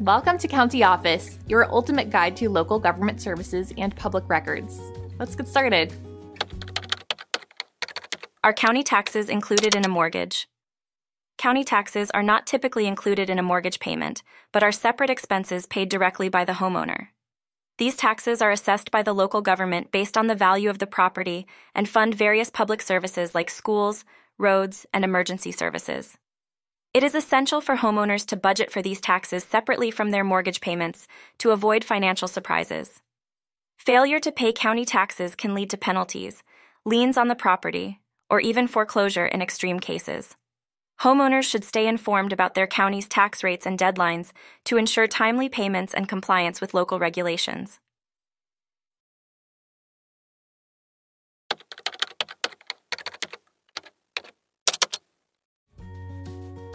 Welcome to County Office, your ultimate guide to local government services and public records. Let's get started. Are county taxes included in a mortgage? County taxes are not typically included in a mortgage payment, but are separate expenses paid directly by the homeowner. These taxes are assessed by the local government based on the value of the property and fund various public services like schools, roads, and emergency services. It is essential for homeowners to budget for these taxes separately from their mortgage payments to avoid financial surprises. Failure to pay county taxes can lead to penalties, liens on the property, or even foreclosure in extreme cases. Homeowners should stay informed about their county's tax rates and deadlines to ensure timely payments and compliance with local regulations.